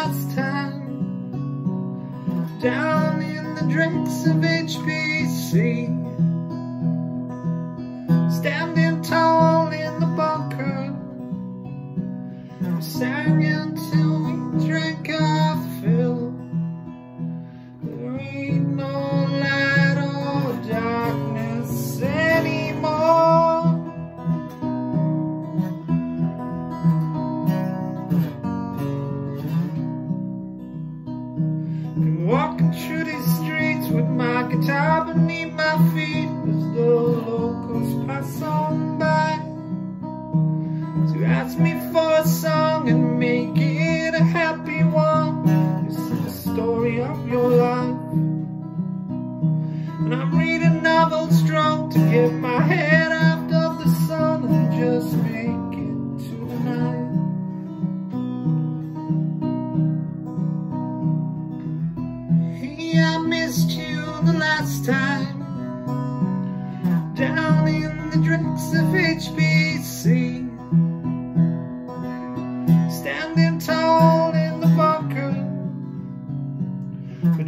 last time. Down in the drinks of HPC beneath my feet as the locals pass on by. To ask me for a song and make it a happy one. This is the story of your life. And I'm reading novels drunk to get my head out of the sun And just make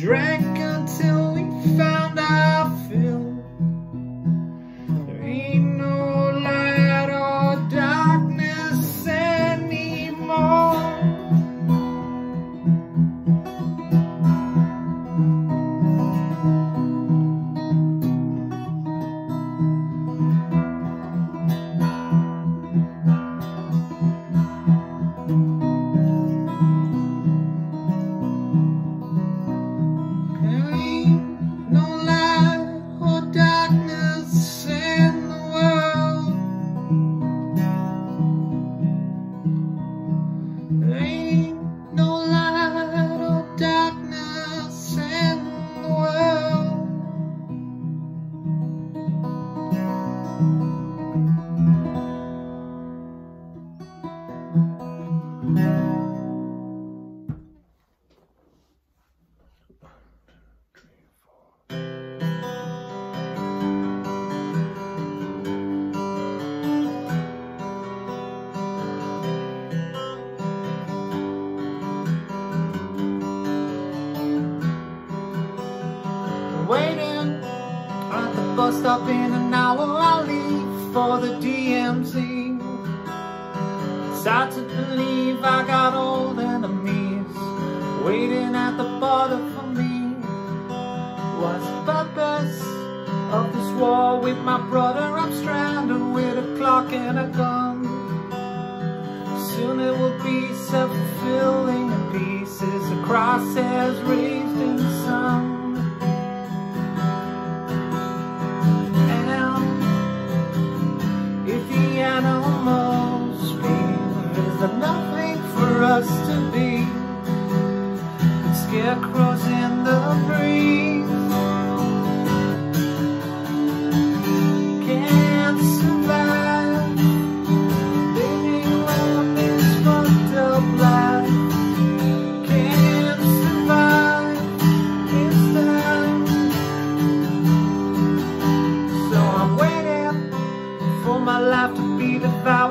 drank until bus stop in an hour I'll leave for the DMZ It's to believe I got old enemies Waiting at the border for me What's the purpose of this war with my brother? I'm stranded with a clock and a gun Scarecrows in the breeze can't survive living on this fucked up life. Can't survive this time. So I'm waiting for my life to be devoured.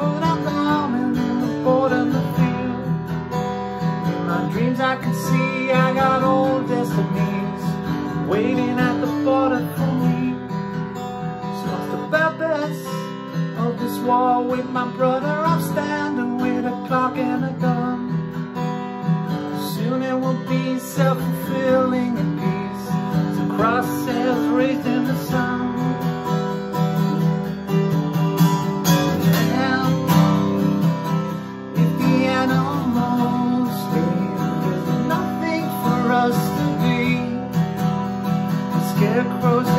Brother? I'm standing with a clock and a gun. Soon it will be self-fulfilling in peace. The crosshairs raised in the sun. And if the animals leave, there's nothing for us to be. Scarecrows